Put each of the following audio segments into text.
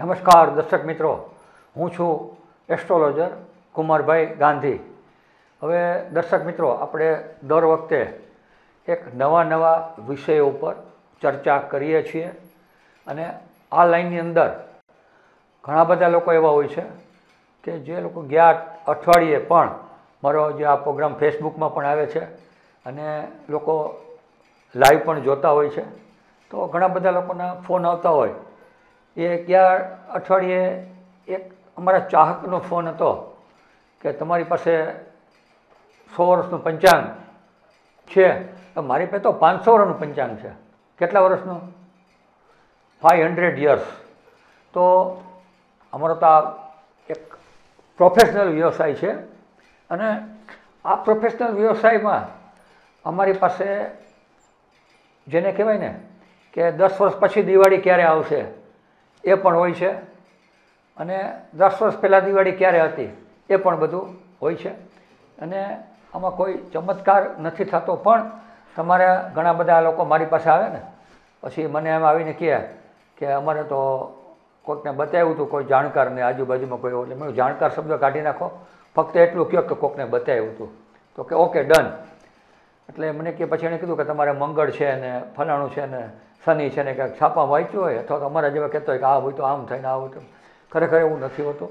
નમસ્કાર દર્શક મિત્રો. હું છું એસ્ટ્રોલોજર કુમારભાઈ ગાંધી. હવે દર્શક મિત્રો, આપણે દર વખતે એક નવા નવા વિષયો ઉપર ચર્ચા કરીએ છીએ અને આ લાઈનની અંદર ઘણા બધા લોકો એવા હોય છે કે જે લોકો ગયા અઠવાડિયે પણ મારો જે આ પ્રોગ્રામ ફેસબુકમાં પણ આવે છે અને લોકો લાઈવ પણ જોતા હોય છે. તો ઘણા બધા લોકોના ફોન આવતા હોય એ ગયા અઠવાડિયે એક અમારા ચાહકનો ફોન હતો કે તમારી પાસે સો વર્ષનું પંચાંગ છે. તો મારી પાસે તો પાંચસો વર્ષનું પંચાંગ છે. કેટલા વર્ષનું? ફાઇવ હંડ્રેડ યર્સ તો અમારો તો આ એક પ્રોફેશનલ વ્યવસાય છે અને આ પ્રોફેશનલ વ્યવસાયમાં અમારી પાસે જેને કહેવાય ને કે દસ વર્ષ પછી દિવાળી ક્યારે આવશે? એ પણ હોય છે. અને દસ વર્ષ પહેલાં દિવાળી ક્યારે હતી એ પણ બધું હોય છે. અને આમાં કોઈ ચમત્કાર નથી થતો, પણ તમારે ઘણા બધા લોકો મારી પાસે આવે ને, પછી મને એમ આવીને કહે કે અમારે તો કોઈકને બતાવ્યું હતું, કોઈ જાણકારને આજુબાજુમાં કોઈ એટલે મેં જાણકાર શબ્દ કાઢી નાખો. ફક્ત એટલું કહો કે કોઈકને બતાવ્યું હતું. તો કે, ઓકે, ડન. એટલે મને કે, પછી એણે કીધું કે, તમારે મંગળ છે ને ફલાણું છે ને શનિ છે ને ક્યાંક છાપા વાંચ્યું હોય, અથવા તો અમારા જેવા કહેતો હોય કે આ હોય તો આમ થઈને આવું તો ખરેખર એવું નથી હોતું.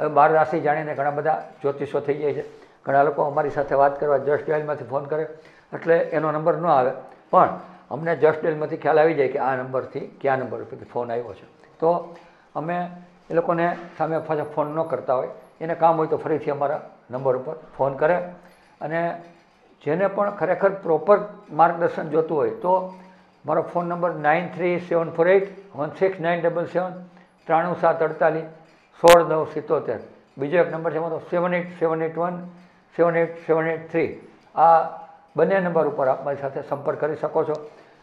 હવે બાર રાશિ જાણીને ઘણા બધા જ્યોતિષો થઈ જાય છે. ઘણા લોકો અમારી સાથે વાત કરવા જસ્ટ ડાયલમાંથી ફોન કરે, એટલે એનો નંબર ન આવે. પણ અમને જસ્ટ ડાયલમાંથી ખ્યાલ આવી જાય કે આ નંબરથી કયા નંબર ઉપરથી ફોન આવ્યો છે. તો અમે એ લોકોને સામે પાછા ફોન ન કરતા હોય. એને કામ હોય તો ફરીથી અમારા નંબર ઉપર ફોન કરે. અને જેને પણ ખરેખર પ્રોપર માર્ગદર્શન જોતું હોય તો મારો phone number nine three seven four eight, one six nine double seven, ત્રાણું સાત અડતાલીસ, સોળ નવ સિત્તોતેર. બીજો એક નંબર છે મારો seven eight seven eight one, seven eight seven eight three. આ બંને નંબર ઉપર આપ મારી સાથે સંપર્ક કરી શકો છો.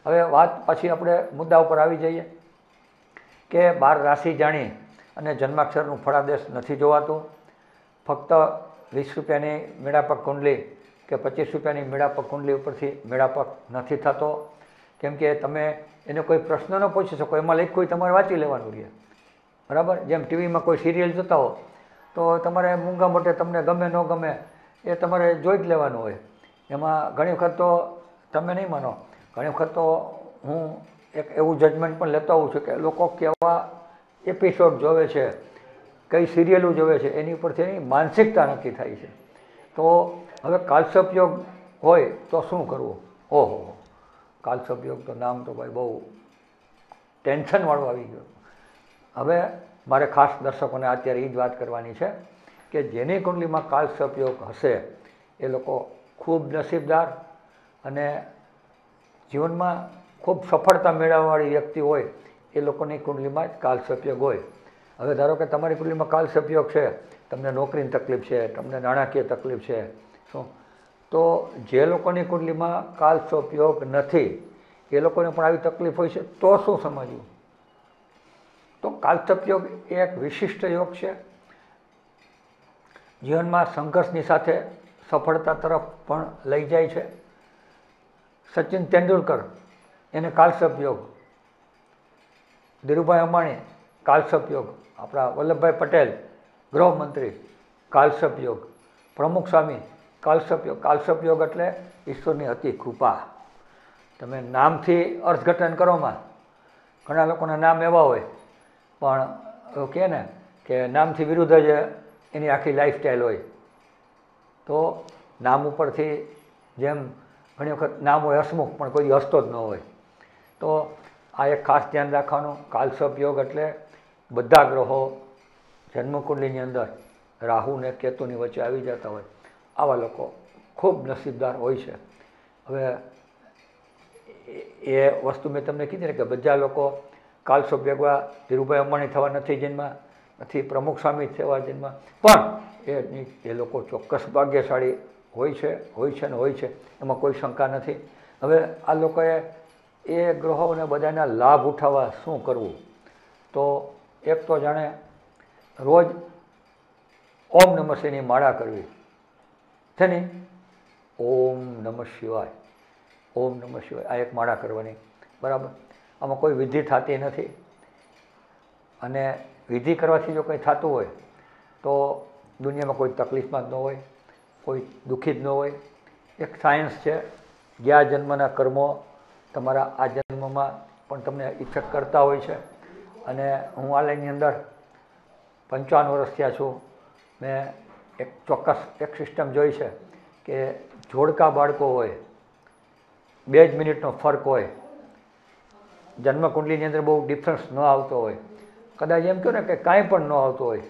હવે વાત પછી આપણે મુદ્દા ઉપર આવી જઈએ કે બાર રાશિ જાણી અને જન્માક્ષરનું ફળાદેશ નથી જોવાતું. ફક્ત વીસ રૂપિયાની મેળાપક કુંડલી કે પચીસ રૂપિયાની મેળાપક કુંડલી ઉપરથી મેળાપક નથી થતો. કેમ કે તમે એને કોઈ પ્રશ્ન ન પૂછી શકો, એમાં લઈ કોઈ તમારે વાંચી લેવાનું રહે. બરાબર? જેમ ટીવીમાં કોઈ સિરિયલ જોતા હો, તો તમારે મૂંગા મોટે તમને ગમે, ન ગમે એ તમારે જોઈ જ લેવાનું હોય. એમાં ઘણી વખત તો તમે નહીં માનો, ઘણી વખત તો હું એક એવું જજમેન્ટ પણ લેતો આવું છું કે લોકો કેવા એપિસોડ જોવે છે, કઈ સિરિયલો જોવે છે, એની ઉપરથી એની માનસિકતા નક્કી થાય છે. તો હવે કાલસપયોગ હોય તો શું કરવું? ઓહો. કાલસપયોગ તો નામ તો ભાઈ બહુ ટેન્શનવાળું આવી ગયું. હવે મારે ખાસ દર્શકોને અત્યારે એ જ વાત કરવાની છે કે જેની કુંડલીમાં કાલસપયોગ હશે એ લોકો ખૂબ નસીબદાર અને જીવનમાં ખૂબ સફળતા મેળવવાવાળી વ્યક્તિ હોય એ લોકોની કુંડલીમાં જ કાલસપયોગ હોય હવે ધારો કે તમારી કુંડલીમાં કાલસપયોગ છે, તમને નોકરીની તકલીફ છે, તમને નાણાકીય તકલીફ છે, શું? તો જે લોકોની કુંડલીમાં કાલસપયોગ નથી, એ લોકોને પણ આવી તકલીફ હોય છે, તો શું સમજવું? તો કાલસપયોગ એ એક વિશિષ્ટ યોગ છે. જીવનમાં સંઘર્ષની સાથે સફળતા તરફ પણ લઈ જાય છે. સચિન તેંડુલકર, એને કાલસપયોગ ધીરુભાઈ અંબાણી કાલસપયોગ આપણા વલ્લભભાઈ પટેલ, ગૃહમંત્રી કાલસપયોગ પ્રમુખ સ્વામી કાલસપયોગ કાલસપયોગ એટલે ઈશ્વરની અતિ કૃપા. તમે નામથી અર્થઘટન કરોમાં ઘણા લોકોના નામ એવા હોય, પણ એવું કહે ને કે નામથી વિરુદ્ધ જ એની આખી લાઈફસ્ટાઈલ હોય. તો નામ ઉપરથી જેમ ઘણી વખત નામ હોય હસમુખ, પણ કોઈ હસતો જ ન હોય. તો આ એક ખાસ ધ્યાન રાખવાનું, કાલસપયોગ એટલે બધા ગ્રહો જન્મકુંડલીની અંદર રાહુ ને કેતુની વચ્ચે આવી જતા હોય. આવા લોકો ખૂબ નસીબદાર હોય છે. હવે એ વસ્તુ મેં તમને કીધી ને કે બધા લોકો કાલસો ભેગવા ધીરુભાઈ અંબાણી થવા નથી જન્મા, નથી પ્રમુખ સ્વામી થવા જન્મા, પણ એ એ લોકો ચોક્કસ ભાગ્યશાળી હોય છે હોય છે ને હોય છે, એમાં કોઈ શંકા નથી. હવે આ લોકોએ એ ગ્રહોને બધાના લાભ ઉઠાવવા શું કરવું? તો એક તો જાણે રોજ ઓમ નમસ્તેની માળા કરવી. છે ને? ઓમ નમઃ શિવાય. ઓમ નમઃ શિવાય. આ એક માળા કરવાની. બરાબર? આમાં કોઈ વિધિ થતી નથી. અને વિધિ કરવાથી જો કંઈ થતું હોય, તો દુનિયામાં કોઈ તકલીફમાં જ ન હોય, કોઈ દુઃખી જ ન હોય. એક સાયન્સ છે ગયા જન્મના કર્મો તમારા આ જન્મમાં પણ તમને ઇફેક્ટ કરતા હોય છે. અને હું આ લાઈનની અંદર પંચાવન વર્ષ થયા છું. મેં એક ચોક્કસ એક સિસ્ટમ જોઈ છે કે જોડકા બાળકો હોય, બે જ મિનિટનો ફરક હોય, જન્મકુંડલીની અંદર બહુ ડિફરન્સ ન આવતો હોય, કદાચ એમ કહો ને કે કાંઈ પણ ન આવતો હોય,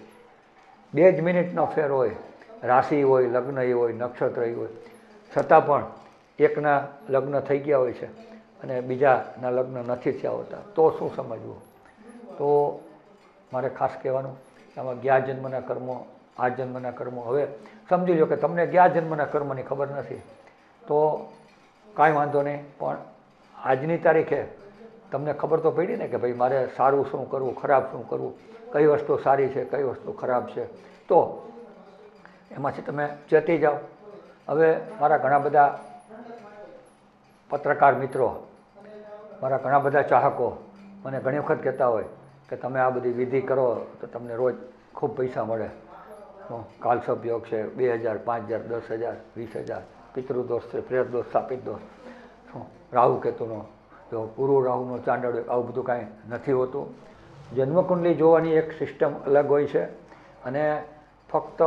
બે જ મિનિટનો ફેર હોય, રાશિ હોય, લગ્ન એ હોય, નક્ષત્ર હોય, છતાં પણ એકના લગ્ન થઈ ગયા હોય છે અને બીજાના લગ્ન નથી થયા હોતા. તો શું સમજવું? તો મારે ખાસ કહેવાનું આમાં ગયા જન્મના કર્મો આ જન્મના કર્મો. હવે સમજી લો કે તમને ગયા જન્મના કર્મની ખબર નથી. તો કાંઈ વાંધો નહીં, પણ આજની તારીખે તમને ખબર તો પડી ને કે ભાઈ મારે સારું શું કરવું, ખરાબ શું કરવું, કઈ વસ્તુ સારી છે, કઈ વસ્તુ ખરાબ છે. તો એમાંથી તમે ચેતી જાઓ. હવે મારા ઘણા બધા પત્રકાર મિત્રો, મારા ઘણા બધા ચાહકો મને ઘણી વખત કહેતા હોય કે તમે આ બધી વિધિ કરો તો તમને રોજ ખૂબ પૈસા મળે. કાલસપ યોગ છે, બે હજાર, પાંચ હજાર, દસ હજાર, વીસ હજાર. પિતૃદોષ છે, પ્રેરદોષ સ્થાપિત દોષ શું? રાહુ કેતુનો. જો પૂર્વ રાહુનો ચાંડળ આવું બધું કાંઈ નથી હોતું. જન્મકુંડલી જોવાની એક સિસ્ટમ અલગ હોય છે અને ફક્ત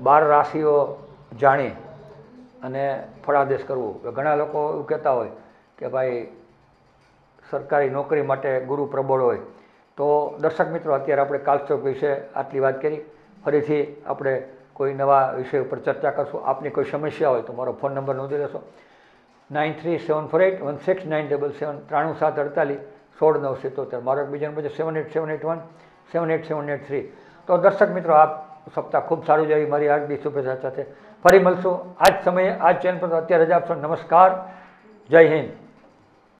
બાર રાશિઓ જાણી અને ફળાદેશ કરવું. ઘણા લોકો એવું કહેતા હોય કે ભાઈ, સરકારી નોકરી માટે ગુરુ પ્રબળ હોય. તો દર્શક મિત્રો, અત્યારે આપણે કાલચોક વિશે આટલી વાત કરી. ફરીથી આપણે કોઈ નવા વિષય ઉપર ચર્ચા કરશું. આપની કોઈ સમસ્યા હોય તો મારો ફોન નંબર નોંધી લેશો. Nine three seven four eight one six nine double seven ત્રાણું સાત અડતાલીસ સોળ નવ સિત્તોતેર. મારો બીજો નંબર છે seven eight seven eight one, seven eight seven eight three. તો દર્શક મિત્રો આ સપ્તાહ ખૂબ સારું જાય મારી હાર્દિક શુભેચ્છા સાથે ફરી મળશું. આ જ સમયે આ જ ચેનલ પર અત્યારે રજા આપશો. નમસ્કાર. જય હિન્દ.